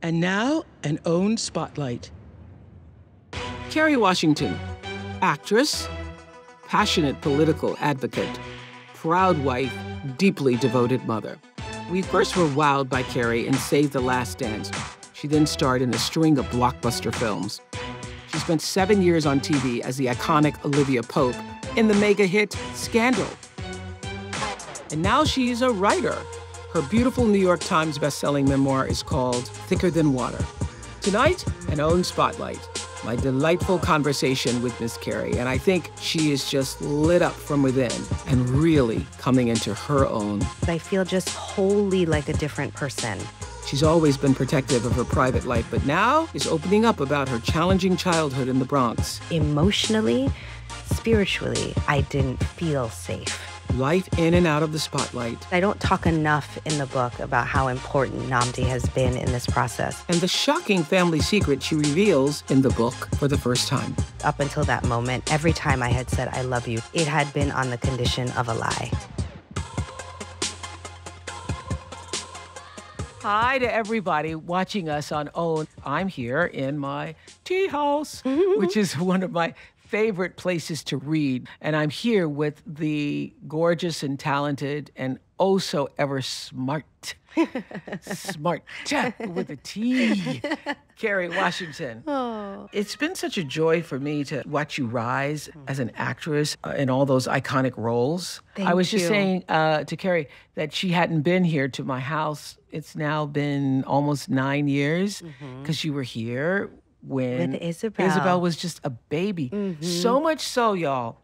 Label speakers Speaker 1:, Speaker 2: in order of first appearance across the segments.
Speaker 1: And now, an own spotlight.
Speaker 2: Kerry Washington, actress, passionate political advocate, proud wife, deeply devoted mother. We first were wowed by Kerry in Save the Last Dance. She then starred in a string of blockbuster films. She spent seven years on TV as the iconic Olivia Pope in the mega hit Scandal. And now she's a writer. Her beautiful New York Times bestselling memoir is called Thicker Than Water. Tonight, an own spotlight. My delightful conversation with Miss Kerry, and I think she is just lit up from within and really coming into her own.
Speaker 3: I feel just wholly like a different person.
Speaker 2: She's always been protective of her private life, but now is opening up about her challenging childhood in the Bronx.
Speaker 3: Emotionally, spiritually, I didn't feel safe.
Speaker 2: Life in and out of the spotlight.
Speaker 3: I don't talk enough in the book about how important Nnamdi has been in this process.
Speaker 2: And the shocking family secret she reveals in the book for the first time.
Speaker 3: Up until that moment, every time I had said, I love you, it had been on the condition of a lie.
Speaker 2: Hi to everybody watching us on OWN. I'm here in my tea house, which is one of my favorite places to read. And I'm here with the gorgeous and talented and oh so ever smart, smart with a T, Kerry Washington.
Speaker 3: Oh.
Speaker 2: It's been such a joy for me to watch you rise as an actress uh, in all those iconic roles.
Speaker 3: Thank I
Speaker 2: was just saying uh, to Kerry that she hadn't been here to my house. It's now been almost nine years because you were here when
Speaker 3: With Isabel.
Speaker 2: Isabel was just a baby. Mm-hmm. So much so, y'all.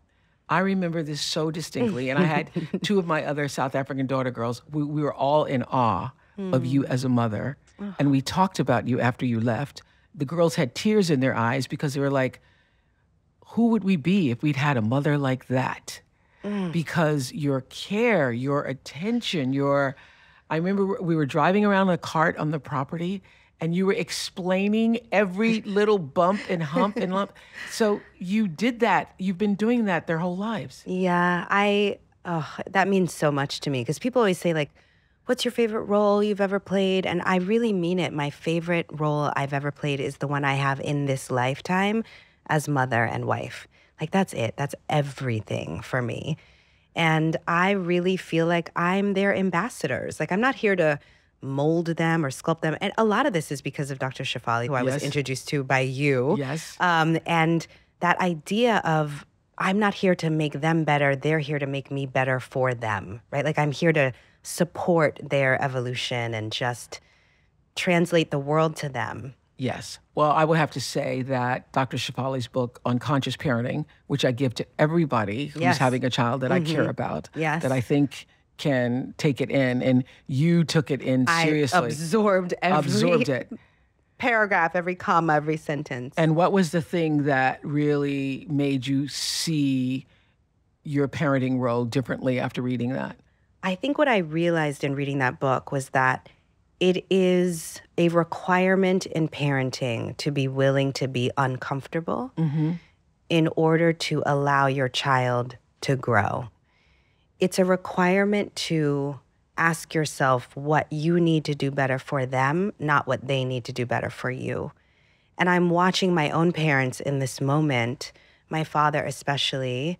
Speaker 2: I remember this so distinctly, and I had two of my other South African daughter girls. We, we were all in awe of you mm. as a mother, and we talked about you after you left. The girls had tears in their eyes because they were like, "Who would we be if we'd had a mother like that?" Mm. Because your care, your attention, your I remember we were driving around in a cart on the property and you were explaining every little bump and hump and lump. So you did that. You've been doing that their whole lives.
Speaker 3: Yeah, I, oh, that means so much to me because people always say, like, what's your favorite role you've ever played? And I really mean it. My favorite role I've ever played is the one I have in this lifetime as mother and wife. Like, that's it. That's everything for me. And I really feel like I'm their ambassadors. Like, I'm not here to mold them or sculpt them. And a lot of this is because of Dr. Shefali, who I
Speaker 2: Yes.
Speaker 3: was introduced to by you.
Speaker 2: Yes.
Speaker 3: Um, and that idea of I'm not here to make them better, they're here to make me better for them, right? Like I'm here to support their evolution and just translate the world to them.
Speaker 2: Yes. Well, I would have to say that Dr. Shefali's book, Unconscious Parenting, which I give to everybody who's
Speaker 3: Yes.
Speaker 2: having a child that I care about,
Speaker 3: Yes.
Speaker 2: that I think can take it in, and you took it in seriously.
Speaker 3: I absorbed every
Speaker 2: Absorbed it.
Speaker 3: paragraph, every comma, every sentence.
Speaker 2: And what was the thing that really made you see your parenting role differently after reading that?
Speaker 3: I think what I realized in reading that book was that it is a requirement in parenting to be willing to be uncomfortable mm-hmm. in order to allow your child to grow. It's a requirement to ask yourself what you need to do better for them, not what they need to do better for you. And I'm watching my own parents in this moment, my father especially.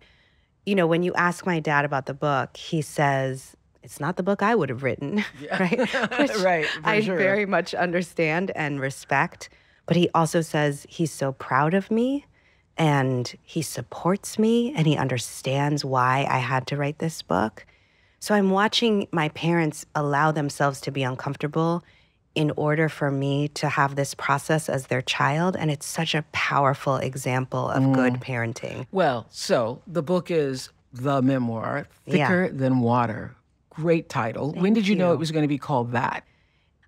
Speaker 3: You know, when you ask my dad about the book, he says, it's not the book I would have written, right? Which
Speaker 2: Right,
Speaker 3: I
Speaker 2: sure.
Speaker 3: very much understand and respect. But he also says he's so proud of me and he supports me and he understands why I had to write this book. So I'm watching my parents allow themselves to be uncomfortable in order for me to have this process as their child. And it's such a powerful example of good
Speaker 2: Mm.
Speaker 3: parenting.
Speaker 2: Well, so the book is The Memoir,
Speaker 3: Yeah.
Speaker 2: Thicker Than Water. Great title. when did you, know it was going to be called that?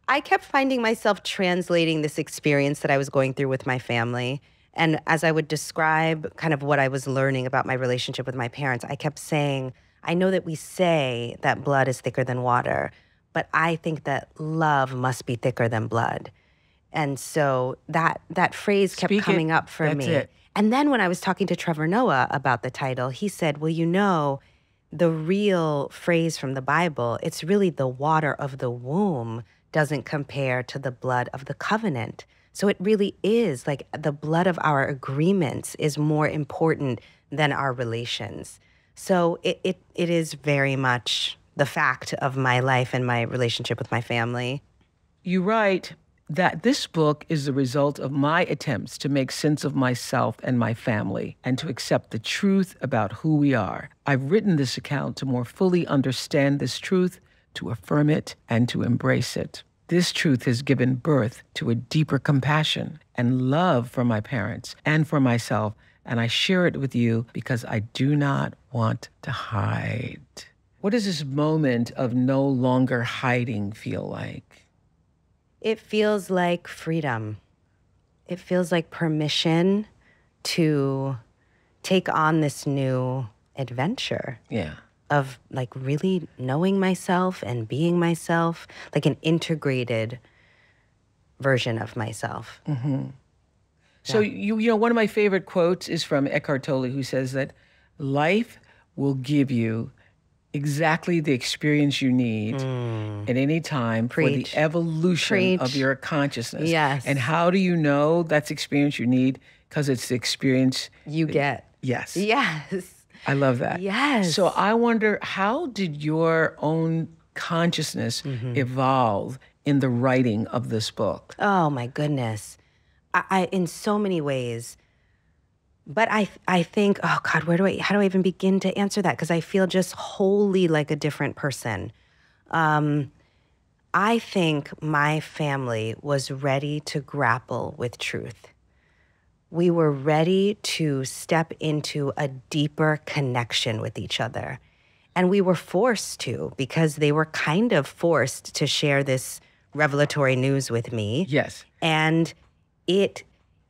Speaker 3: I kept finding myself translating this experience that I was going through with my family. And as I would describe kind of what I was learning about my relationship with my parents, I kept saying, I know that we say that blood is thicker than water, but I think that love must be thicker than blood. And so that that phrase kept
Speaker 2: Speak it.
Speaker 3: coming up for
Speaker 2: That's
Speaker 3: me.
Speaker 2: it.
Speaker 3: And then when I was talking to Trevor Noah about the title, he said, Well, you know, the real phrase from the Bible, it's really the water of the womb doesn't compare to the blood of the covenant. So it really is like the blood of our agreements is more important than our relations. So it, it, it is very much the fact of my life and my relationship with my family.
Speaker 2: You write that this book is the result of my attempts to make sense of myself and my family and to accept the truth about who we are. I've written this account to more fully understand this truth, to affirm it, and to embrace it. This truth has given birth to a deeper compassion and love for my parents and for myself, and I share it with you because I do not want to hide. What does this moment of no longer hiding feel like?
Speaker 3: It feels like freedom. It feels like permission to take on this new adventure
Speaker 2: Yeah.
Speaker 3: Of like really knowing myself and being myself, like an integrated version of myself.
Speaker 2: So you you know one of my favorite quotes is from Eckhart Tolle who says that life will give you exactly the experience you need at any time for
Speaker 3: Mm.
Speaker 2: The evolution of your consciousness.
Speaker 3: Yes.
Speaker 2: And how do you know that's the experience you need? Because it's the experience.
Speaker 3: You get.
Speaker 2: Yes.
Speaker 3: Yes.
Speaker 2: I love that.
Speaker 3: Yes.
Speaker 2: So I wonder how did your own consciousness
Speaker 3: Mm-hmm.
Speaker 2: evolve in the writing of this book?
Speaker 3: Oh my goodness. I, I in so many ways. But I I think, oh God, where do I how do I even begin to answer that? Because I feel just wholly like a different person. Um, I think my family was ready to grapple with truth. We were ready to step into a deeper connection with each other. And we were forced to because they were kind of forced to share this revelatory news with me.
Speaker 2: Yes.
Speaker 3: And it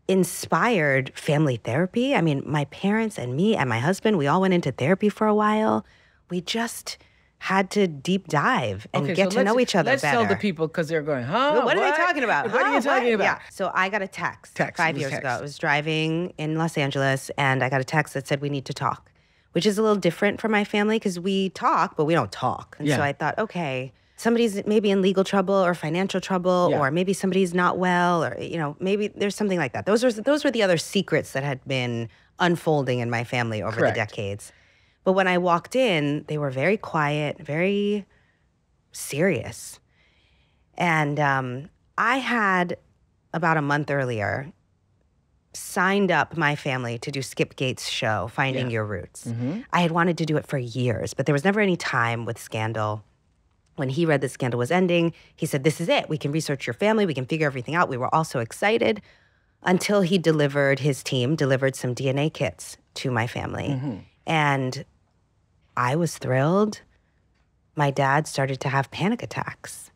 Speaker 3: inspired family therapy. I mean, my parents and me and my husband, we all went into therapy for a while. We just had to deep dive and
Speaker 2: Okay,
Speaker 3: get
Speaker 2: so
Speaker 3: to know each other
Speaker 2: Let's
Speaker 3: better.
Speaker 2: tell the people because they're going, huh?
Speaker 3: What, are they talking about?
Speaker 2: What are you talking about?
Speaker 3: Yeah. So I got a text,
Speaker 2: Text,
Speaker 3: five years ago. I was driving in Los Angeles and I got a text that said, We need to talk, which is a little different for my family because we talk, but we don't talk. And so I thought, okay, somebody's maybe in legal trouble or financial trouble,
Speaker 2: Yeah.
Speaker 3: or maybe somebody's not well, or, you know, maybe there's something like that. Those were, those were the other secrets that had been unfolding in my family over
Speaker 2: Correct.
Speaker 3: the decades. But when I walked in, they were very quiet, very serious. And um, I had about a month earlier signed up my family to do Skip Gates' show, Finding
Speaker 2: Yeah.
Speaker 3: Your Roots. I had wanted to do it for years, but there was never any time with Scandal. When he read that Scandal was ending, he said, This is it. We can research your family, we can figure everything out. We were all so excited until he delivered, his team delivered some DNA kits to my family. And I was thrilled. My dad started to have panic attacks.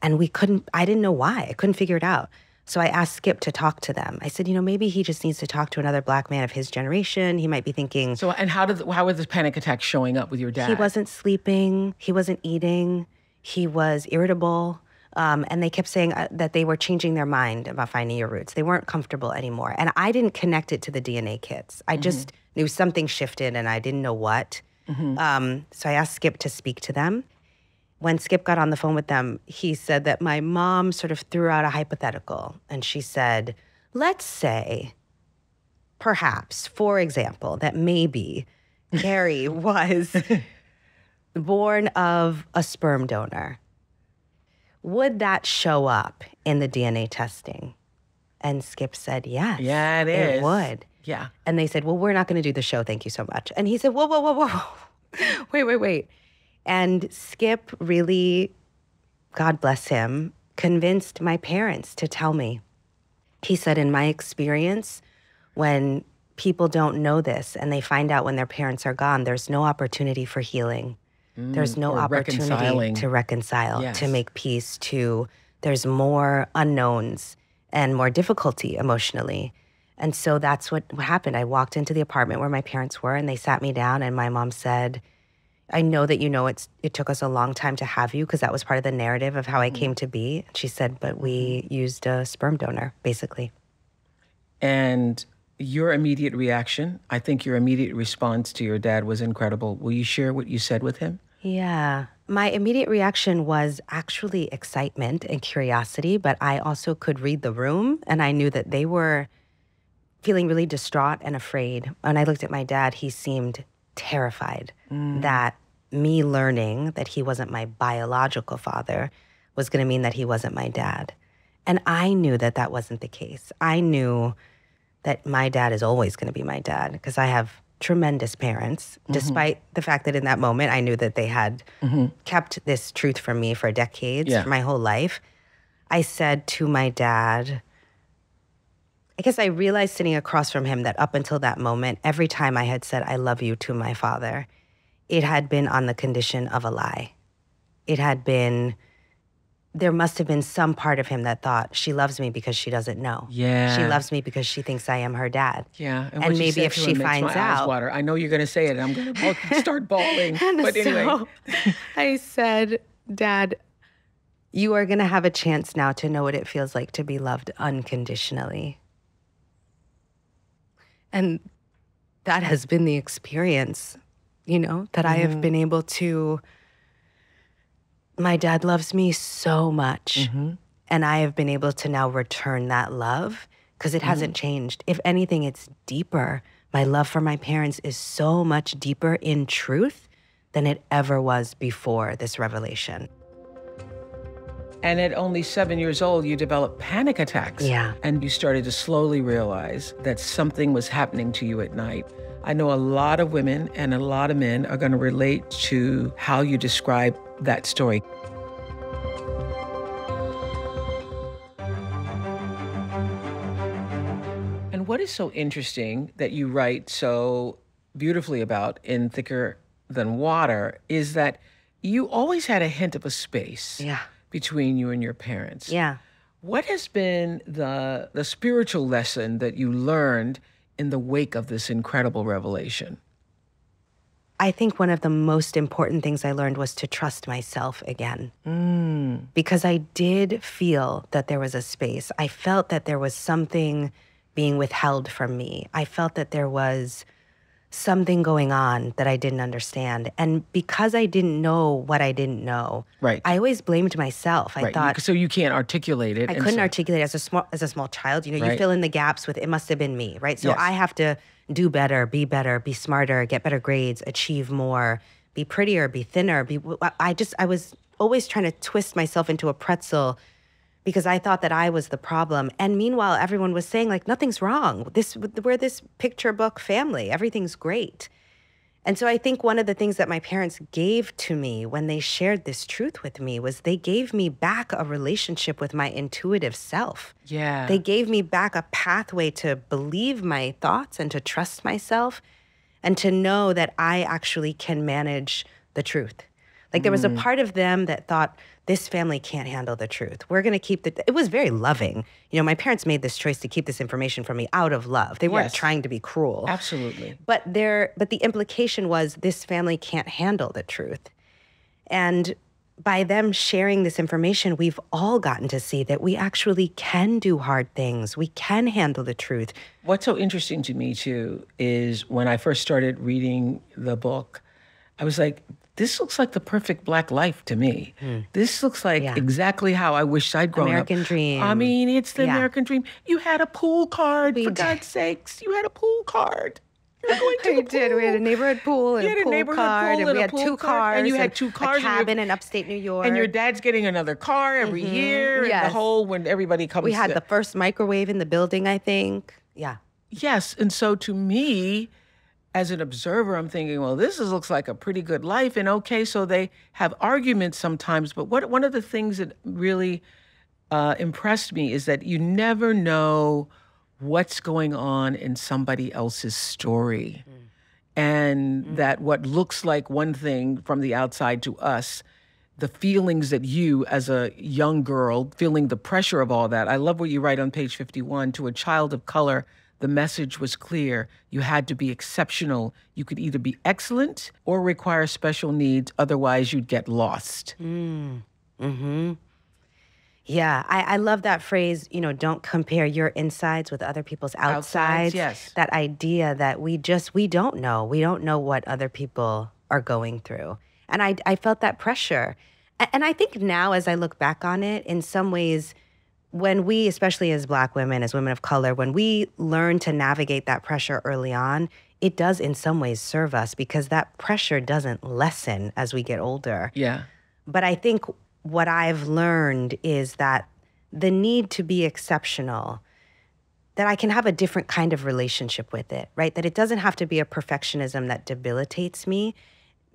Speaker 3: And we couldn't, I didn't know why. I couldn't figure it out. So I asked Skip to talk to them. I said, you know, maybe he just needs to talk to another black man of his generation. He might be thinking,
Speaker 2: So, and how did how were the panic attacks showing up with your dad?
Speaker 3: he wasn't sleeping, he wasn't eating, he was irritable. Um, and they kept saying uh, that they were changing their mind about finding your roots. They weren't comfortable anymore. And I didn't connect it to the DNA kits. I just knew something shifted and I didn't know what. Um, so I asked Skip to speak to them. When Skip got on the phone with them, he said that my mom sort of threw out a hypothetical. And she said, let's say, perhaps, for example, that maybe Kerry was born of a sperm donor, would that show up in the DNA testing? And Skip said, yes.
Speaker 2: Yeah, it
Speaker 3: would.
Speaker 2: Yeah.
Speaker 3: And they said, well, we're not going to do the show. Thank you so much. And he said, whoa, whoa, whoa, whoa. wait, wait, wait. And Skip really, God bless him, convinced my parents to tell me. He said, in my experience, when people don't know this and they find out when their parents are gone, there's no opportunity for healing. Mm, there's no opportunity to reconcile,
Speaker 2: Yes.
Speaker 3: to make peace, to there's more unknowns and more difficulty emotionally. And so that's what happened. I walked into the apartment where my parents were and they sat me down and my mom said, I know that you know it's it took us a long time to have you because that was part of the narrative of how I came mm-hmm. to be. She said, but we mm-hmm. used a sperm donor, basically.
Speaker 2: And your immediate reaction, I think your immediate response to your dad was incredible. Will you share what you said with him?
Speaker 3: Yeah. My immediate reaction was actually excitement and curiosity, but I also could read the room and I knew that they were feeling really distraught and afraid. When I looked at my dad, he seemed terrified mm. that me learning that he wasn't my biological father was going to mean that he wasn't my dad. And I knew that that wasn't the case. I knew that my dad is always going to be my dad because I have tremendous parents, mm-hmm. despite the fact that in that moment I knew that they had mm-hmm. kept this truth from me for decades,
Speaker 2: Yeah.
Speaker 3: for my whole life. I said to my dad, I guess I realized sitting across from him that up until that moment, every time I had said, I love you to my father, it had been on the condition of a lie. It had been, there must have been some part of him that thought, she loves me because she doesn't know.
Speaker 2: Yeah.
Speaker 3: She loves me because she thinks I am her dad.
Speaker 2: Yeah,
Speaker 3: And
Speaker 2: you
Speaker 3: maybe if she finds out-
Speaker 2: water. I know you're going to say it. and I'm going to start bawling. but anyway,
Speaker 3: So I said, Dad, you are going to have a chance now to know what it feels like to be loved unconditionally. And that has been the experience, you know, that I have mm-hmm. been able to. My dad loves me so much. Mm-hmm. And I have been able to now return that love because it mm-hmm. hasn't changed. If anything, it's deeper. My love for my parents is so much deeper in truth than it ever was before this revelation.
Speaker 2: And at only seven years old, you developed panic attacks.
Speaker 3: Yeah.
Speaker 2: And you started to slowly realize that something was happening to you at night. I know a lot of women and a lot of men are going to relate to how you describe that story. And what is so interesting that you write so beautifully about in Thicker Than Water is that you always had a hint of a space
Speaker 3: Yeah.
Speaker 2: Between you and your parents.
Speaker 3: Yeah.
Speaker 2: What has been the the spiritual lesson that you learned in the wake of this incredible revelation?
Speaker 3: I think one of the most important things I learned was to trust myself again. Mm. Because I did feel that there was a space. I felt that there was something being withheld from me. I felt that there was something going on that I didn't understand. And because I didn't know what I didn't know,
Speaker 2: Right.
Speaker 3: I always blamed myself. I
Speaker 2: Right. you-
Speaker 3: thought
Speaker 2: so you can't articulate it.
Speaker 3: I couldn't
Speaker 2: so-
Speaker 3: articulate as a small as a small child. You know, you fill in the gaps with it must have been me, right? So
Speaker 2: Yes.
Speaker 3: I have to do better, be better, be smarter, get better grades, achieve more, be prettier, be thinner, be I just I was always trying to twist myself into a pretzel because I thought that I was the problem. And meanwhile, everyone was saying like nothing's wrong. This we're this picture book family. Everything's great. And so I think one of the things that my parents gave to me when they shared this truth with me was they gave me back a relationship with my intuitive self.
Speaker 2: Yeah.
Speaker 3: They gave me back a pathway to believe my thoughts and to trust myself and to know that I actually can manage the truth. Like there was a mm. part of them that thought this family can't handle the truth. We're going to keep the It was very loving. You know, my parents made this choice to keep this information from me out of love. They weren't
Speaker 2: Yes.
Speaker 3: trying to be cruel.
Speaker 2: Absolutely.
Speaker 3: But there but the implication was this family can't handle the truth. And by them sharing this information, we've all gotten to see that we actually can do hard things. We can handle the truth.
Speaker 2: What's so interesting to me too is when I first started reading the book, I was like, this looks like the perfect black life to me. Hmm. This looks like.
Speaker 3: Yeah.
Speaker 2: exactly how I wish I'd grown
Speaker 3: American
Speaker 2: up.
Speaker 3: American dream.
Speaker 2: I mean, it's the
Speaker 3: Yeah.
Speaker 2: American dream. You had a pool card,
Speaker 3: We
Speaker 2: for
Speaker 3: did.
Speaker 2: God's sakes. You had a pool card. You were going to
Speaker 3: We did. We had a neighborhood pool and a
Speaker 2: had a
Speaker 3: pool
Speaker 2: neighborhood
Speaker 3: card,
Speaker 2: pool
Speaker 3: and
Speaker 2: and
Speaker 3: we had two
Speaker 2: card,
Speaker 3: cars,
Speaker 2: and you had two cars,
Speaker 3: a cabin in upstate New York.
Speaker 2: And your dad's getting another car every mm-hmm. year. And the whole when everybody comes
Speaker 3: we had
Speaker 2: to-
Speaker 3: the first microwave in the building, I think. Yeah.
Speaker 2: Yes. And so to me, as an observer, I'm thinking, well, this is, looks like a pretty good life. And okay, so they have arguments sometimes. But what one of the things that really uh, impressed me is that you never know what's going on in somebody else's story. And that what looks like one thing from the outside to us, the feelings that you, as a young girl, feeling the pressure of all that. I love what you write on page 51 to a child of color. The message was clear. You had to be exceptional. You could either be excellent or require special needs, otherwise, you'd get lost. Mm. hmm.
Speaker 3: Yeah, I, I love that phrase, you know, don't compare your insides with other people's outsides.
Speaker 2: yes.
Speaker 3: That idea that we just, we don't know. We don't know what other people are going through. And I, I felt that pressure. And I think now, as I look back on it, in some ways, when we, especially as Black women, as women of color, when we learn to navigate that pressure early on, it does in some ways serve us because that pressure doesn't lessen as we get older.
Speaker 2: Yeah.
Speaker 3: But I think what I've learned is that the need to be exceptional, that I can have a different kind of relationship with it, right? That it doesn't have to be a perfectionism that debilitates me.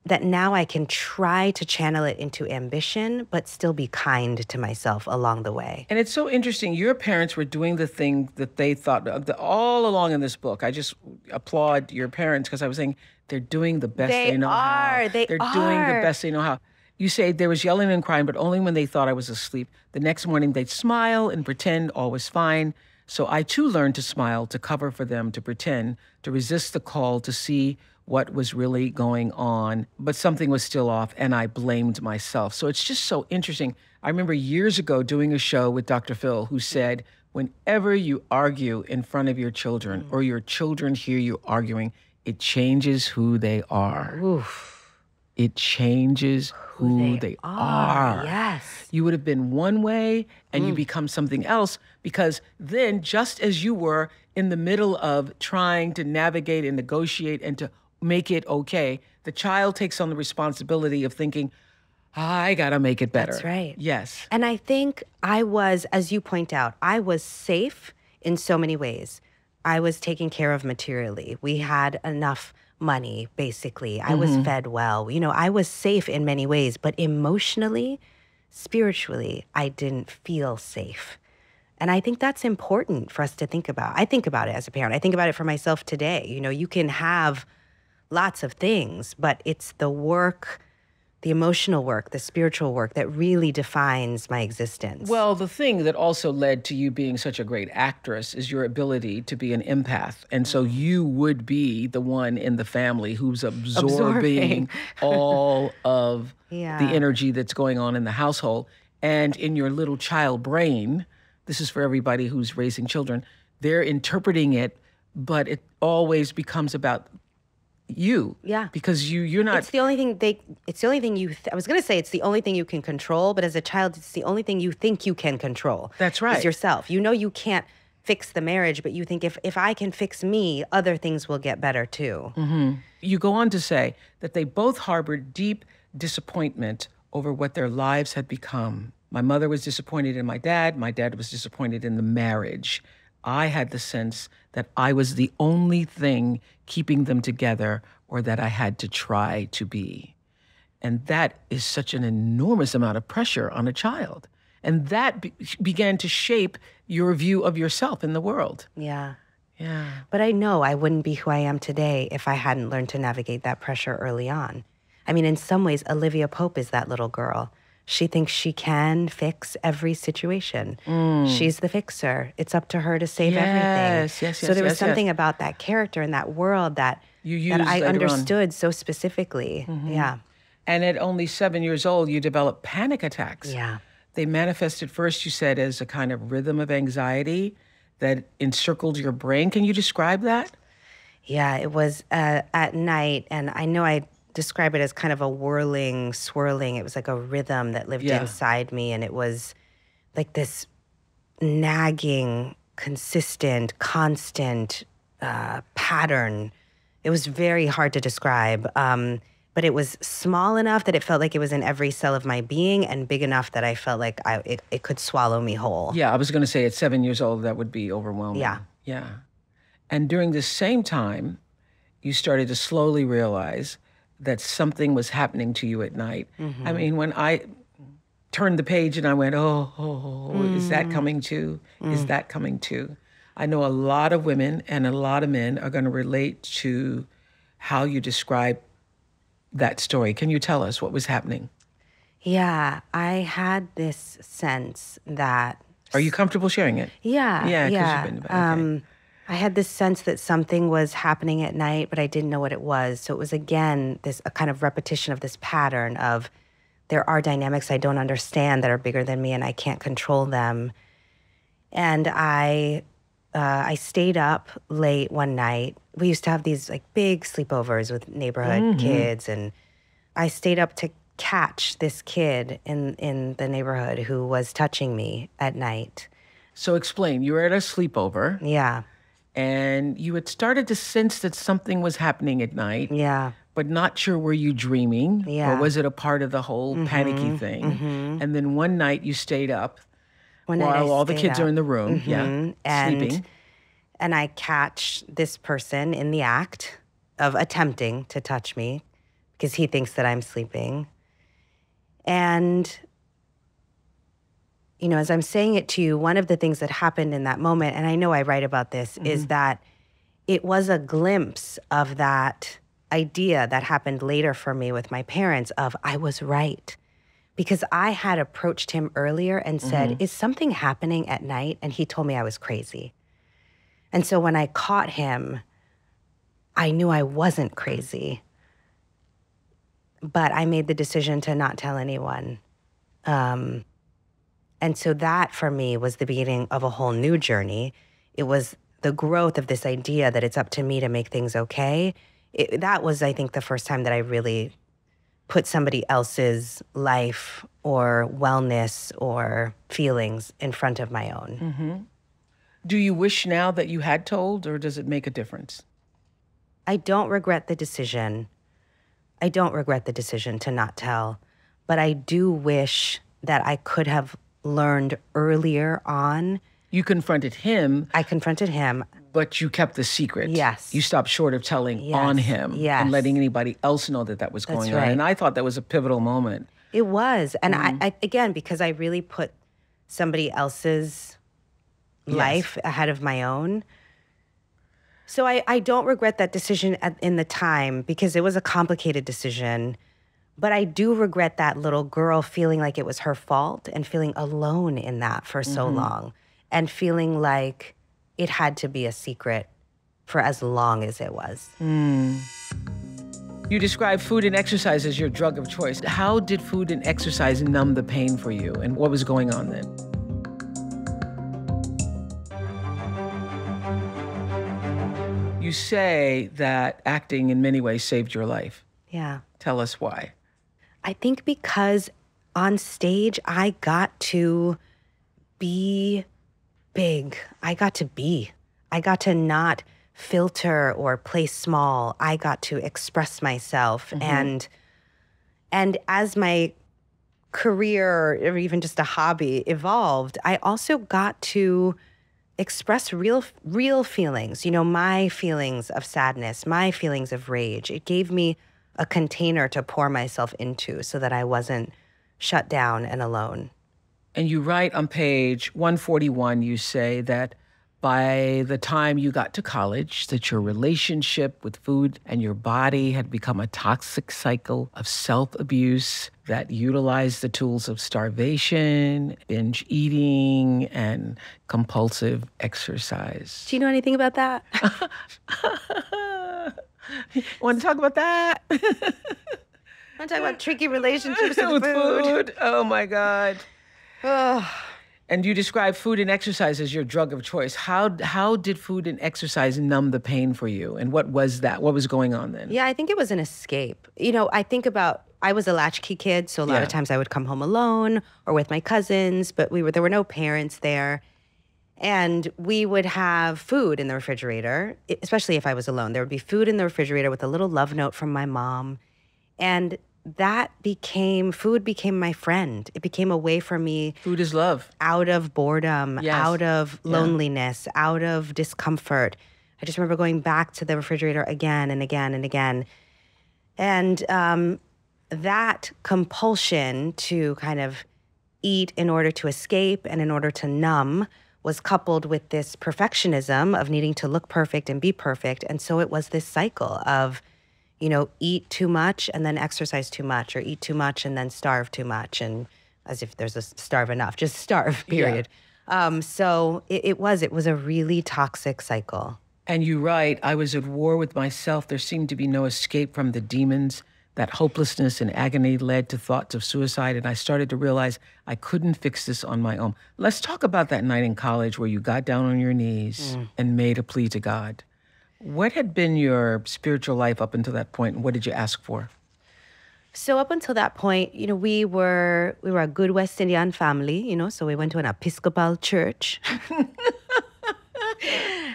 Speaker 3: That now I can try to channel it into ambition, but still be kind to myself along the way.
Speaker 2: And it's so interesting. Your parents were doing the thing that they thought uh, the, all along in this book. I just applaud your parents because I was saying they're doing the best
Speaker 3: They
Speaker 2: they, know how.
Speaker 3: are. They
Speaker 2: are are. doing the best they know how. You say there was yelling and crying, but only when they thought I was asleep. The next morning they'd smile and pretend all was fine. So I too learned to smile, to cover for them, to pretend, to resist the call, to see what was really going on. But something was still off, and I blamed myself. So it's just so interesting. I remember years ago doing a show with Dr. Phil who said, whenever you argue in front of your children or your children hear you arguing, it changes who they are. It changes who, they, are.
Speaker 3: Yes.
Speaker 2: You would have been one way and
Speaker 3: Mm.
Speaker 2: you become something else because then, just as you were in the middle of trying to navigate and negotiate and to make it okay, the child takes on the responsibility of thinking, I gotta make it better.
Speaker 3: That's right.
Speaker 2: Yes.
Speaker 3: And I think I was, as you point out, I was safe in so many ways. I was taken care of materially. We had enough money, basically. I was mm-hmm. fed well. You know, I was safe in many ways, but emotionally, spiritually, I didn't feel safe. And I think that's important for us to think about. I think about it as a parent. I think about it for myself today. You know, you can have lots of things, but it's the work, the emotional work, the spiritual work that really defines my existence.
Speaker 2: Well, the thing that also led to you being such a great actress is your ability to be an empath. And so you would be the one in the family who's absorbing,
Speaker 3: Absorbing.
Speaker 2: all of
Speaker 3: Yeah.
Speaker 2: the energy that's going on in the household. And in your little child brain, this is for everybody who's raising children, they're interpreting it, but it always becomes about you.
Speaker 3: Yeah.
Speaker 2: Because you you're not
Speaker 3: it's the only thing they it's the only thing you th- I was going to say it's the only thing you can control, but as a child it's the only thing you think you can control.
Speaker 2: That's right.
Speaker 3: Is yourself. You know you can't fix the marriage, but you think if if I can fix me, other things will get better too. Mm-hmm.
Speaker 2: You go on to say that they both harbored deep disappointment over what their lives had become. My mother was disappointed in my dad, my dad was disappointed in the marriage. I had the sense that I was the only thing keeping them together or that I had to try to be. And that is such an enormous amount of pressure on a child. And that be- began to shape your view of yourself in the world.
Speaker 3: Yeah.
Speaker 2: Yeah.
Speaker 3: But I know I wouldn't be who I am today if I hadn't learned to navigate that pressure early on. I mean, in some ways, Olivia Pope is that little girl. She thinks she can fix every situation. She's the fixer. It's up to her to save
Speaker 2: Mm. Yes,
Speaker 3: everything.
Speaker 2: yes,
Speaker 3: so
Speaker 2: yes,
Speaker 3: there was
Speaker 2: yes, yes.
Speaker 3: something about that character and that world that
Speaker 2: You
Speaker 3: that I
Speaker 2: later on. Mm-hmm.
Speaker 3: understood so specifically. Yeah.
Speaker 2: And at only seven years old, you developed panic attacks.
Speaker 3: Yeah.
Speaker 2: They manifested first, you said, as a kind of rhythm of anxiety that encircled your brain. Can you describe that?
Speaker 3: Yeah, it was uh, at night, and I know I describe it as kind of a whirling, swirling. It was like a rhythm that lived
Speaker 2: Yeah.
Speaker 3: inside me, and it was like this nagging, consistent, constant uh, pattern. It was very hard to describe, um, but it was small enough that it felt like it was in every cell of my being, and big enough that I felt like I, it, it could swallow me whole.
Speaker 2: Yeah, I was going to say at seven years old, that would be overwhelming.
Speaker 3: Yeah.
Speaker 2: Yeah. And during the same time, you started to slowly realize that something was happening to you at night. I mm-hmm. mean, when I turned the page and I went, oh, oh, oh, is that mm. coming too? Is mm. that coming too? I know a lot of women and a lot of men are going to relate to how you describe that story. Can you tell us what was happening?
Speaker 3: Yeah, I had this sense that
Speaker 2: Are you comfortable sharing it?
Speaker 3: Yeah.
Speaker 2: Yeah,
Speaker 3: yeah.
Speaker 2: been- okay.
Speaker 3: Um, I had this sense that something was happening at night, but I didn't know what it was. So it was again this a kind of repetition of this pattern of there are dynamics I don't understand that are bigger than me, and I can't control them. And I, uh, I stayed up late one night. We used to have these like big sleepovers with neighborhood
Speaker 2: Mm-hmm.
Speaker 3: kids, and I stayed up to catch this kid in, in the neighborhood who was touching me at night.
Speaker 2: So explain. You were at a sleepover
Speaker 3: Yeah.
Speaker 2: And you had started to sense that something was happening at night,
Speaker 3: Yeah.
Speaker 2: but not sure were you dreaming
Speaker 3: Yeah. Mm-hmm.
Speaker 2: or was it a part of the whole panicky thing? And then one night you stayed up
Speaker 3: One
Speaker 2: while all the kids are in the room, yeah,
Speaker 3: Mhm. And
Speaker 2: sleeping.
Speaker 3: and I catch this person in the act of attempting to touch me because he thinks that I'm sleeping. And you know, as I'm saying it to you, one of the things that happened in that moment, and I know I write about this, is that it was a glimpse of that idea that happened later for me with my parents of I was right. Because I had approached him earlier and said, Is something happening at night? And he told me I was crazy. And so when I caught him, I knew I wasn't crazy. But I made the decision to not tell anyone. Um, and so that for me was the beginning of a whole new journey. It was the growth of this idea that it's up to me to make things okay. It, that was, I think, the first time that I really put somebody else's life or wellness or feelings in front of my own. Mm-hmm.
Speaker 2: Do you wish now that you had told or does it make a difference?
Speaker 3: I don't regret the decision. I don't regret the decision to not tell, but I do wish that I could have learned earlier on.
Speaker 2: You confronted him,
Speaker 3: I confronted him.
Speaker 2: but you kept the secret.
Speaker 3: Yes.
Speaker 2: You stopped short of telling on him
Speaker 3: Yes.
Speaker 2: and letting anybody else know that that was going on.
Speaker 3: right.
Speaker 2: And I thought that was a pivotal moment.
Speaker 3: It was. And
Speaker 2: Mm-hmm.
Speaker 3: I, I, again, because I really put somebody else's life ahead of my own. So I, I don't regret that decision at, in the time because it was a complicated decision. But I do regret that little girl feeling like it was her fault and feeling alone in that for so
Speaker 2: Mm-hmm.
Speaker 3: long and feeling like it had to be a secret for as long as it was.
Speaker 2: You describe food and exercise as your drug of choice. How did food and exercise numb the pain for you and what was going on then? You say that acting in many ways saved your life.
Speaker 3: Yeah.
Speaker 2: Tell us why.
Speaker 3: I think because on stage, I got to be big. I got to be. I got to not filter or play small. I got to express myself mm-hmm. and and as my career or even just a hobby evolved, I also got to express real real feelings, you know, my feelings of sadness, my feelings of rage. It gave me a container to pour myself into so that I wasn't shut down and alone.
Speaker 2: And you write on page 141, you say that by the time you got to college, that your relationship with food and your body had become a toxic cycle of self abuse that utilized the tools of starvation, binge eating, and compulsive exercise.
Speaker 3: Do you know anything about that?
Speaker 2: Want to talk about that?
Speaker 3: Want to talk about tricky relationships with,
Speaker 2: with
Speaker 3: food?
Speaker 2: food? Oh my God. And you describe food and exercise as your drug of choice. How how did food and exercise numb the pain for you? And what was that? What was going on then?
Speaker 3: Yeah, I think it was an escape. You know, I think about I was a latchkey kid, so a lot
Speaker 2: Yeah.
Speaker 3: of times I would come home alone or with my cousins, but we were there were no parents there. And we would have food in the refrigerator, especially if I was alone. There would be food in the refrigerator with a little love note from my mom. And that became food became my friend. It became a way for me
Speaker 2: Food is love.
Speaker 3: out of boredom,
Speaker 2: Yes.
Speaker 3: out of loneliness, out of discomfort. I just remember going back to the refrigerator again and again and again. And um, that compulsion to kind of eat in order to escape and in order to numb was coupled with this perfectionism of needing to look perfect and be perfect. And so it was this cycle of, you know, eat too much and then exercise too much, or eat too much and then starve too much. And as if there's a starve enough, just starve, period. Um, so it, it was, it was a really toxic cycle.
Speaker 2: And you write, I was at war with myself. There seemed to be no escape from the demons. That hopelessness and agony led to thoughts of suicide, and I started to realize I couldn't fix this on my own. Let's talk about that night in college where you got down on your knees mm. and made a plea to God. What had been your spiritual life up until that point, and what did you ask for?
Speaker 3: So up until that point, you know, we were we were a good West Indian family, you know, so we went to an Episcopal church.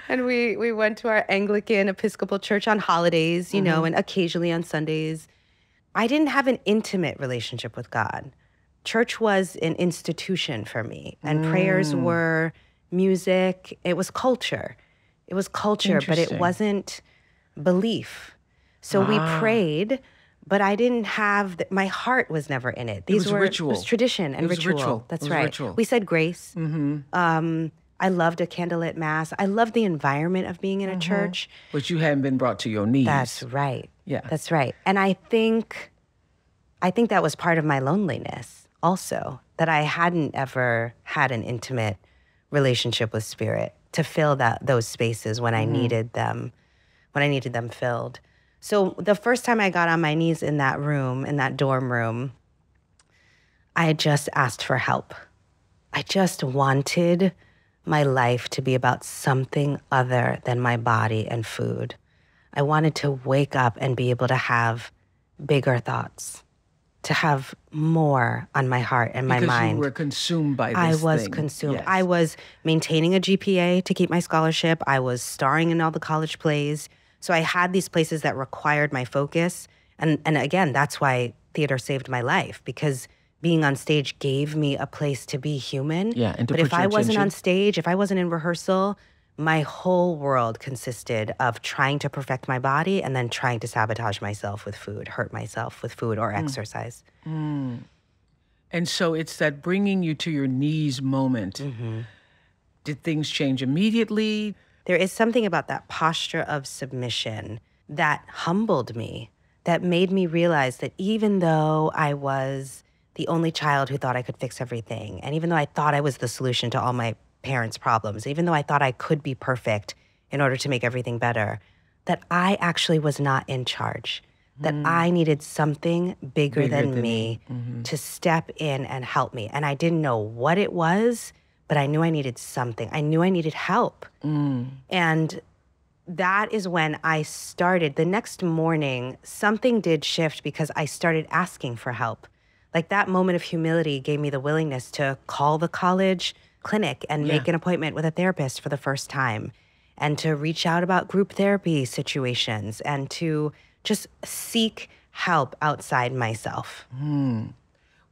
Speaker 3: and we we went to our Anglican Episcopal church on holidays, you know, mm-hmm. and occasionally on Sundays. I didn't have an intimate relationship with God. Church was an institution for me, and prayers mm. were music. It was culture. It was culture, but it wasn't belief. So we ah. prayed, but I didn't have the, my heart was never in it. These
Speaker 2: was
Speaker 3: were
Speaker 2: ritual.
Speaker 3: It was tradition and
Speaker 2: It was
Speaker 3: ritual.
Speaker 2: ritual.
Speaker 3: That's
Speaker 2: It
Speaker 3: right.
Speaker 2: ritual.
Speaker 3: We said grace. Mm-hmm. Um, I loved a candlelit mass. I loved the environment of being in a mm-hmm. church.
Speaker 2: But you hadn't been brought to your knees.
Speaker 3: That's right.
Speaker 2: Yeah.
Speaker 3: That's right. And I think I think that was part of my loneliness also, that I hadn't ever had an intimate relationship with spirit to fill that those spaces when I mm-hmm. needed them, when I needed them filled. So the first time I got on my knees in that room, in that dorm room, I had just asked for help. I just wanted my life to be about something other than my body and food. I wanted to wake up and be able to have bigger thoughts, to have more on my heart and my
Speaker 2: because
Speaker 3: mind.
Speaker 2: you were consumed by this
Speaker 3: I was
Speaker 2: thing.
Speaker 3: consumed.
Speaker 2: Yes.
Speaker 3: I was maintaining a GPA to keep my scholarship. I was starring in all the college plays. So I had these places that required my focus. And and again, that's why theater saved my life because being on stage gave me a place to be human.
Speaker 2: Yeah, and to
Speaker 3: but if I wasn't
Speaker 2: attention-
Speaker 3: on stage, if I wasn't in rehearsal, my whole world consisted of trying to perfect my body and then trying to sabotage myself with food, hurt myself with food or exercise.
Speaker 2: And so it's that bringing you to your knees moment.
Speaker 3: Mm-hmm.
Speaker 2: Did things change immediately?
Speaker 3: There is something about that posture of submission that humbled me, that made me realize that even though I was the only child who thought I could fix everything, and even though I thought I was the solution to all my parents' problems, even though I thought I could be perfect in order to make everything better, that I actually was not in charge. That hmm. I needed something bigger, than, me mm-hmm. to step in and help me. And I didn't know what it was, but I knew I needed something. I knew I needed help. Mm. And that is when I started. The next morning, something did shift because I started asking for help. Like that moment of humility gave me the willingness to call the college clinic and make an appointment with a therapist for the first time and to reach out about group therapy situations and to just seek help outside myself. Hmm.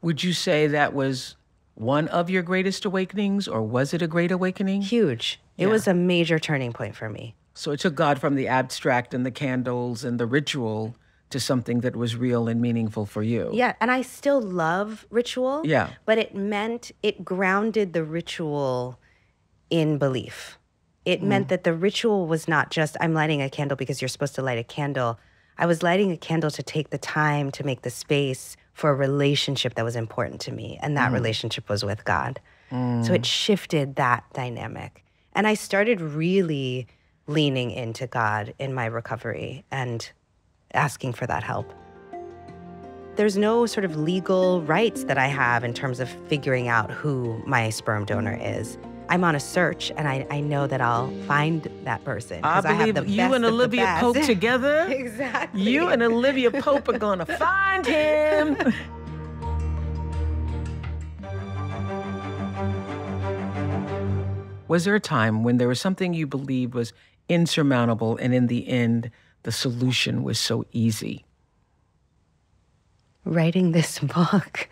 Speaker 2: Would you say that was one of your greatest awakenings, or was it a great awakening?
Speaker 3: Huge. It was a major turning point for me.
Speaker 2: So it took God from the abstract and the candles and the ritual to something that was real and meaningful for you.
Speaker 3: Yeah, and I still love ritual.
Speaker 2: Yeah.
Speaker 3: But it meant it grounded the ritual in belief. It mm. meant that the ritual was not just I'm lighting a candle because you're supposed to light a candle. I was lighting a candle to take the time to make the space for a relationship that was important to me, and that mm. relationship was with God. So it mm. shifted that dynamic. And I started really leaning into God in my recovery and asking for that help there's no sort of legal rights that I have in terms of figuring out who my sperm donor is. I'm on a search and I, I know that I'll find that person.
Speaker 2: I
Speaker 3: 'cause
Speaker 2: believe
Speaker 3: have the
Speaker 2: you
Speaker 3: best
Speaker 2: and Olivia. Pope together.
Speaker 3: exactly.
Speaker 2: You and Olivia Pope are gonna find him. Was there a time when there was something you believed was insurmountable, and in the end, the solution was so easy?
Speaker 3: writing this book.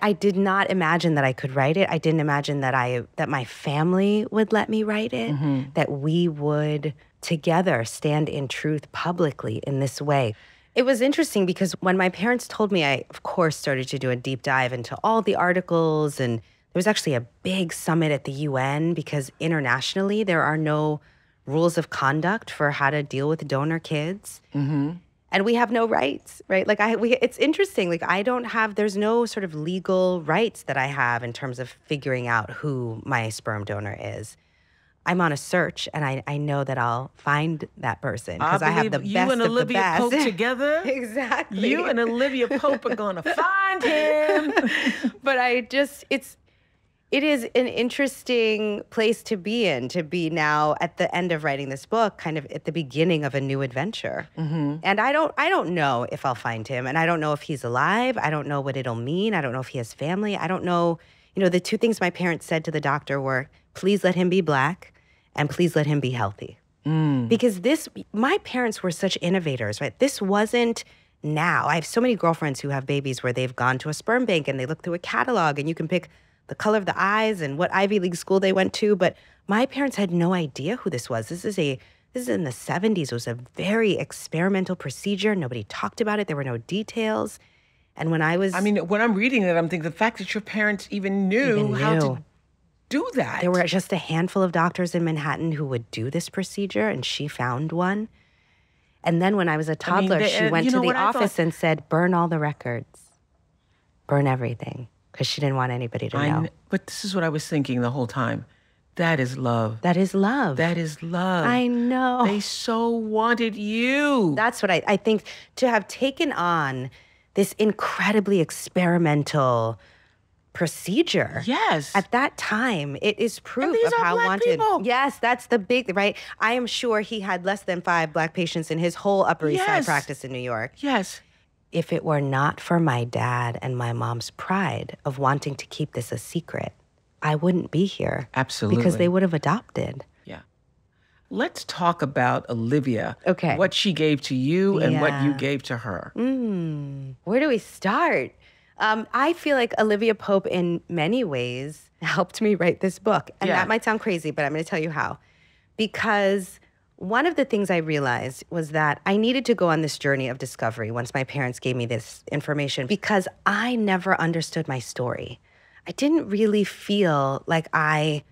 Speaker 3: I did not imagine that I could write it. I didn't imagine that I that my family would let me write it, mm-hmm. that we would together stand in truth publicly in this way. It was interesting because when my parents told me, I of course started to do a deep dive into all the articles and there was actually a big summit at the UN because internationally there are no rules of conduct for how to deal with donor kids. Mm-hmm. And we have no rights right? Like i we it's interesting like i don't have there's no sort of legal rights that i have in terms of figuring out who my sperm donor is. I'm on a search and i, I know that i'll find that person because I, have the best
Speaker 2: you and
Speaker 3: of
Speaker 2: Olivia
Speaker 3: the best.
Speaker 2: Pope together.
Speaker 3: exactly.
Speaker 2: You and Olivia Pope are gonna find him.
Speaker 3: but I just it's it is an interesting place to be in to be now at the end of writing this book kind of at the beginning of a new adventure.
Speaker 2: Mm-hmm.
Speaker 3: and i don't i don't know if i'll find him and i don't know if he's alive. I don't know what it'll mean. I don't know if he has family. I don't know you know the two things my parents said to the doctor were please let him be black and please let him be healthy. Because this my parents were such innovators right? This wasn't now. I have so many girlfriends who have babies where they've gone to a sperm bank and they look through a catalog and you can pick the color of the eyes and what ivy league school they went to but my parents had no idea who this was. This is a this is in the 70s it was a very experimental procedure. Nobody talked about it. There were no details. And when i was
Speaker 2: I mean, when I'm reading it, I'm thinking the fact that your parents even knew
Speaker 3: Even
Speaker 2: how to do that.
Speaker 3: There were just a handful of doctors in Manhattan who would do this procedure, and she found one. And then when I was a
Speaker 2: mean,
Speaker 3: toddler,
Speaker 2: they-
Speaker 3: she
Speaker 2: uh,
Speaker 3: went to the office and said, burn all the records, burn everything, because she didn't want anybody to
Speaker 2: I
Speaker 3: know.
Speaker 2: kn- but this is what I was thinking the whole time. That is love.
Speaker 3: That is love.
Speaker 2: That is love.
Speaker 3: I know.
Speaker 2: They so wanted you.
Speaker 3: That's what I, I think to have taken on this incredibly experimental procedure.
Speaker 2: yes.
Speaker 3: At that time, it is proof of how wanted.
Speaker 2: people.
Speaker 3: Yes, that's the big right. I am sure he had less than five black patients in his whole Upper East Side practice in New York.
Speaker 2: yes.
Speaker 3: If it were not for my dad and my mom's pride of wanting to keep this a secret, I wouldn't be here.
Speaker 2: Absolutely.
Speaker 3: Because they would have adopted.
Speaker 2: Yeah. Let's talk about Olivia.
Speaker 3: Okay.
Speaker 2: What she gave to you and what you gave to her.
Speaker 3: Where do we start? Um, I feel like Olivia Pope, in many ways, helped me write this book. And
Speaker 2: Yeah.
Speaker 3: that might sound crazy, but I'm going to tell you how. Because one of the things I realized was that I needed to go on this journey of discovery once my parents gave me this information because I never understood my story. I didn't really feel like I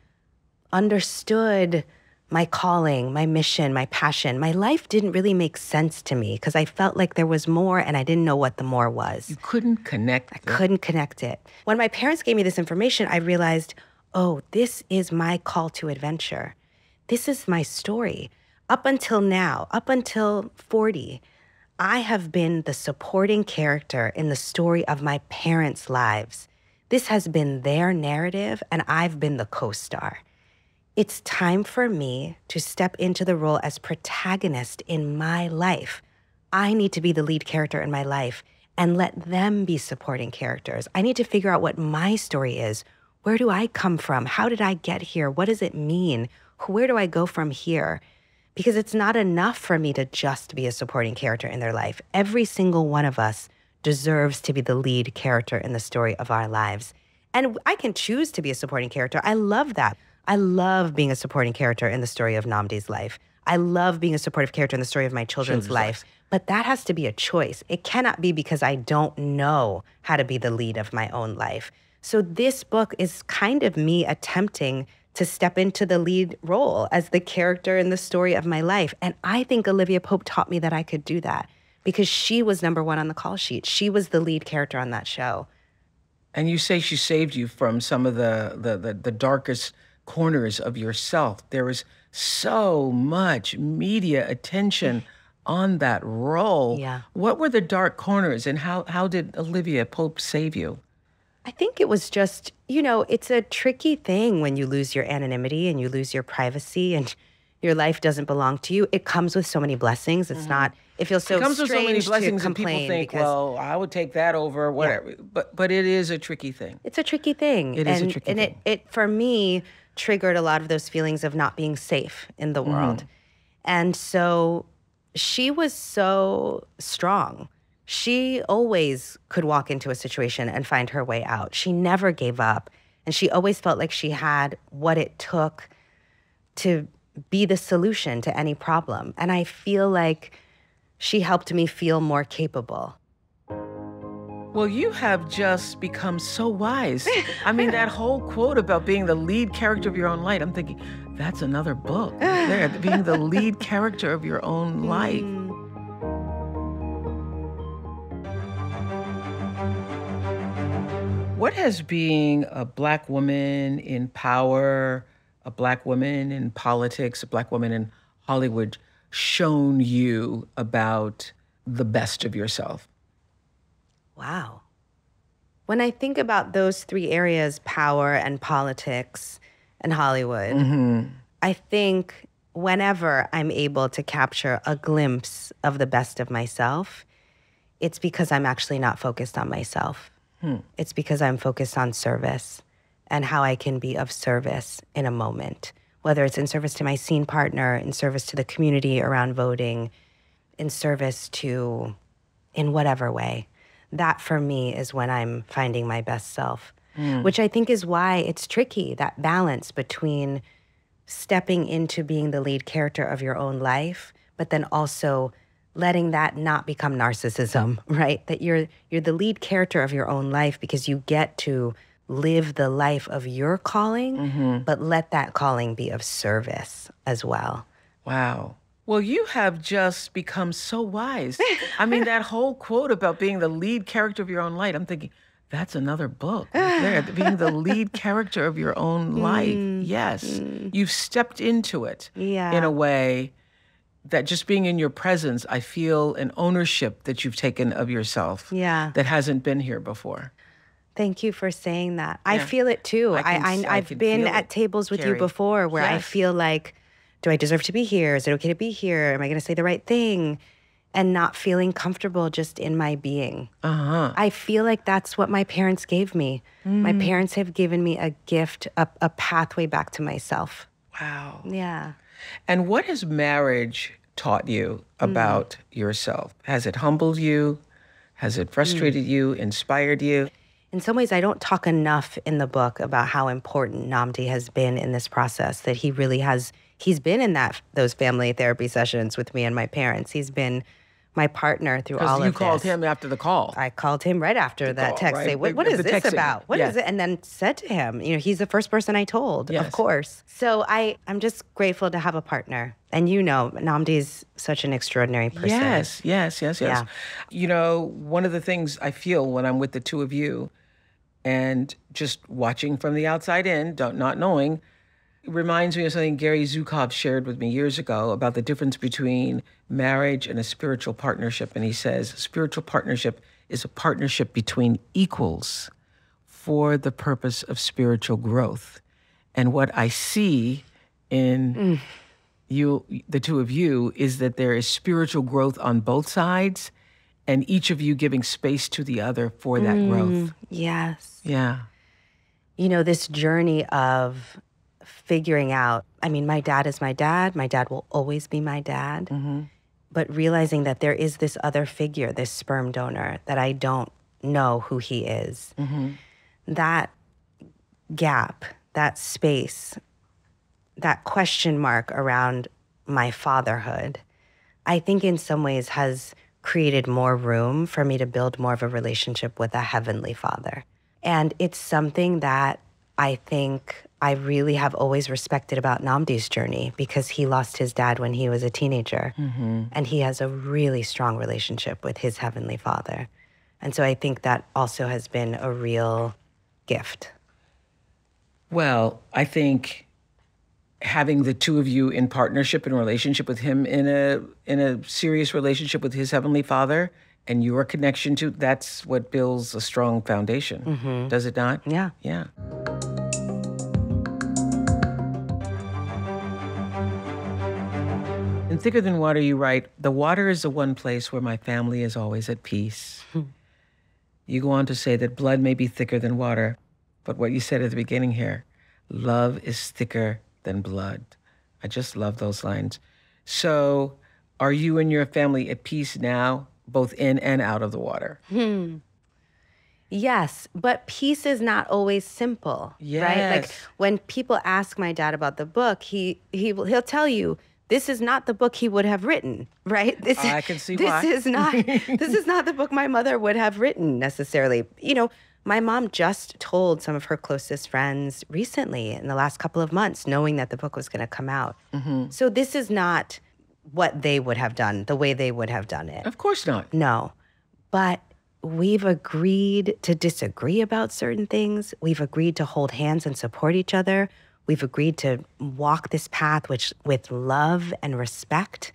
Speaker 3: understood my calling, my mission, my passion. My life didn't really make sense to me because I felt like there was more and I didn't know what the more was.
Speaker 2: You couldn't connect. the-
Speaker 3: Couldn't connect it. When my parents gave me this information, I realized, oh, this is my call to adventure. This is my story. Up until now, up until 40, I have been the supporting character in the story of my parents' lives. This has been their narrative, and I've been the co star. It's time for me to step into the role as protagonist in my life. I need to be the lead character in my life and let them be supporting characters. I need to figure out what my story is. Where do I come from? How did I get here? What does it mean? Where do I go from here? Because it's not enough for me to just be a supporting character in their life. Every single one of us deserves to be the lead character in the story of our lives. And I can choose to be a supporting character. I love that. I love being a supporting character in the story of Nnamdi's life. I love being a supportive character in the story of my children's,
Speaker 2: Children's
Speaker 3: life. But that has to be a choice. It cannot be because I don't know how to be the lead of my own life. So this book is kind of me attempting to step into the lead role as the character in the story of my life. And I think Olivia Pope taught me that I could do that because she was number one on the call sheet. She was the lead character on that show.
Speaker 2: And you say she saved you from some of the, the, the, the darkest corners of yourself. There was so much media attention on that role.
Speaker 3: Yeah.
Speaker 2: What were the dark corners and how, how did Olivia Pope save you?
Speaker 3: I think it was just, you know, it's a tricky thing when you lose your anonymity and you lose your privacy and your life doesn't belong to you. It comes with so many blessings. It's not, it feels so
Speaker 2: Mm-hmm. it comes with so many
Speaker 3: strange
Speaker 2: blessings and people think,
Speaker 3: because
Speaker 2: well, I would take that over, whatever. But but it is a tricky thing.
Speaker 3: it's a tricky thing.
Speaker 2: It is a
Speaker 3: and,
Speaker 2: tricky
Speaker 3: and
Speaker 2: thing.
Speaker 3: it, it, for me, triggered a lot of those feelings of not being safe in the world.
Speaker 2: Mm-hmm.
Speaker 3: And so she was so strong. She always could walk into a situation and find her way out. She never gave up. And she always felt like she had what it took to be the solution to any problem. And I feel like she helped me feel more capable.
Speaker 2: Well, you have just become so wise. I mean, that whole quote about being the lead character of your own life, I'm thinking, that's another book. There, being the lead character of your own life. Hmm. What has being a black woman in power, a black woman in politics, a black woman in Hollywood shown you about the best of yourself?
Speaker 3: Wow. When I think about those three areas power and politics and Hollywood mm-hmm. I think whenever I'm able to capture a glimpse of the best of myself, it's because I'm actually not focused on myself. Hmm. It's because I'm focused on service and how I can be of service in a moment, whether it's in service to my scene partner, in service to the community around voting, in service to, in whatever way. That for me is when I'm finding my best self, hmm. which I think is why it's tricky that balance between stepping into being the lead character of your own life, but then also letting that not become narcissism, right? That you're you're the lead character of your own life because you get to live the life of your calling, mm-hmm. but let that calling be of service as well.
Speaker 2: Wow. Well, you have just become so wise. I mean, that whole quote about being the lead character of your own life, I'm thinking, that's another book. right there, being the lead character of your own life. Mm-hmm. Yes. Mm-hmm. You've stepped into it
Speaker 3: yeah.
Speaker 2: in a way that just being in your presence, I feel an ownership that you've taken of yourself
Speaker 3: Yeah.
Speaker 2: that hasn't been here before.
Speaker 3: Thank you for saying that. I feel it too.
Speaker 2: I
Speaker 3: I,
Speaker 2: can
Speaker 3: I,
Speaker 2: s- I
Speaker 3: I've been at
Speaker 2: it,
Speaker 3: tables with you before where I feel like, do I deserve to be here? Is it okay to be here? Am I going to say the right thing? And not feeling comfortable just in my being.
Speaker 2: Uh huh.
Speaker 3: I feel like that's what my parents gave me. My
Speaker 2: Mm.
Speaker 3: parents have given me a gift, a, a pathway back to myself.
Speaker 2: Wow.
Speaker 3: Yeah.
Speaker 2: And what has marriage taught you about mm. yourself? Has it humbled you? Has it frustrated mm. you, inspired you?
Speaker 3: In some ways, I don't talk enough in the book about how important Nnamdi has been in this process. That he really has. He's been in that those family therapy sessions with me and my parents. He's been my partner through all
Speaker 2: Because you
Speaker 3: of
Speaker 2: called him after the call.
Speaker 3: I called him right after that
Speaker 2: call,
Speaker 3: text.
Speaker 2: right?
Speaker 3: Say, what, what is this
Speaker 2: texting.
Speaker 3: about? What is
Speaker 2: Yes.
Speaker 3: it? And then said to him, you know, he's the first person I told,
Speaker 2: Yes.
Speaker 3: of course. So I, I'm just grateful to have a partner. And you know, Nnamdi's such an extraordinary person.
Speaker 2: Yes, yes, yes, yes.
Speaker 3: Yeah.
Speaker 2: You know, one of the things I feel when I'm with the two of you and just watching from the outside in, don't, not knowing, reminds me of something Gary Zukav shared with me years ago about the difference between marriage and a spiritual partnership. And he says, spiritual partnership is a partnership between equals for the purpose of spiritual growth. And what I see in mm. you the two of you is that there is spiritual growth on both sides and each of you giving space to the other for that mm, growth
Speaker 3: Yes.
Speaker 2: yeah
Speaker 3: you know, this journey of figuring out. I mean, my dad is my dad. My dad will always be my dad. Mm-hmm. But realizing that there is this other figure, this sperm donor, that I don't know who he is. Mm-hmm. That gap, that space, that question mark around my fatherhood, I think in some ways has created more room for me to build more of a relationship with a heavenly father. And it's something that I think I really have always respected about Nnamdi's journey because he lost his dad when he was a teenager. Mm-hmm. And he has a really strong relationship with his heavenly father. And so I think that also has been a real gift.
Speaker 2: well i think having the two of you in partnership and relationship with him in a in a serious relationship with his heavenly father and your connection to that's what builds a strong foundation mm-hmm. does it not
Speaker 3: Yeah.
Speaker 2: yeah Thicker Than Water, you write, The water is the one place where my family is always at peace. you go on to say that blood may be thicker than water, but what you said at the beginning here, love is thicker than blood. I just love those lines. So, are you and your family at peace now, both in and out of the water? Hmm.
Speaker 3: Yes, but peace is not always simple, right? Like when people ask my dad about the book, he he he'll tell you this is not the book he would have written, right? This
Speaker 2: I can see
Speaker 3: this
Speaker 2: why.
Speaker 3: is not this is not the book my mother would have written necessarily. You know, my mom just told some of her closest friends recently in the last couple of months, knowing that the book was going to come out.
Speaker 2: Mm-hmm.
Speaker 3: So this is not what they would have done, the way they would have done it.
Speaker 2: Of course not.
Speaker 3: No. But we've agreed to disagree about certain things. We've agreed to hold hands and support each other. We've agreed to walk this path which with love and respect.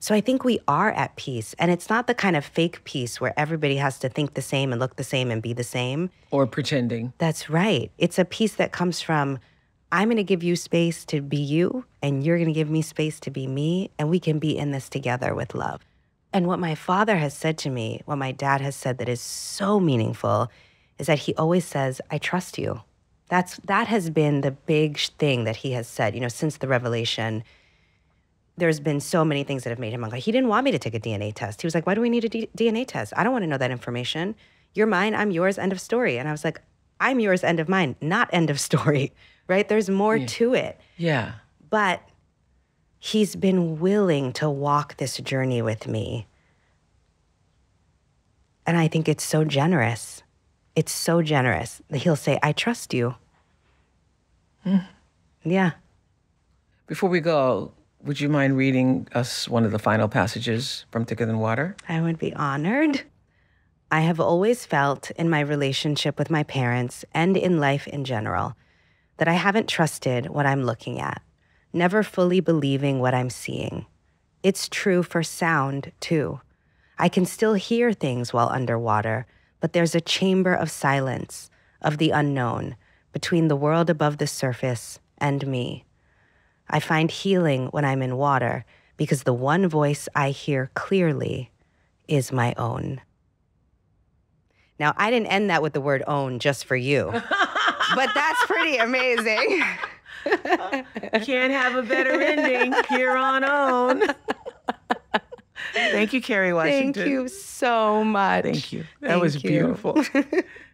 Speaker 3: So I think we are at peace. And it's not the kind of fake peace where everybody has to think the same and look the same and be the same.
Speaker 2: Or pretending.
Speaker 3: That's right. It's a peace that comes from I'm going to give you space to be you, and you're going to give me space to be me, and we can be in this together with love. And what my father has said to me, what my dad has said that is so meaningful, is that he always says, I trust you. That's that has been the big thing that he has said, you know, since the revelation there's been so many things that have made him uncomfortable. He didn't want me to take a DNA test. He was like, Why do we need a D- DNA test? I don't want to know that information. You're mine, I'm yours, end of story. And I was like, I'm yours, end of mine, not end of story, right? There's more
Speaker 2: Yeah.
Speaker 3: to it.
Speaker 2: Yeah.
Speaker 3: But he's been willing to walk this journey with me. And I think it's so generous. It's so generous that he'll say, I trust you. Hmm. Yeah.
Speaker 2: Before we go, would you mind reading us one of the final passages from Thicker Than Water?
Speaker 3: I would be honored. I have always felt in my relationship with my parents and in life in general that I haven't trusted what I'm looking at, never fully believing what I'm seeing. It's true for sound, too. I can still hear things while underwater, but there's a chamber of silence, of the unknown, between the world above the surface and me. I find healing when I'm in water because the one voice I hear clearly is my own. Now, I didn't end that with the word own just for you, but that's pretty amazing.
Speaker 2: Can't have a better ending here on OWN. Thank you, Kerry Washington.
Speaker 3: Thank you so much.
Speaker 2: Thank you. That was
Speaker 3: you.
Speaker 2: beautiful.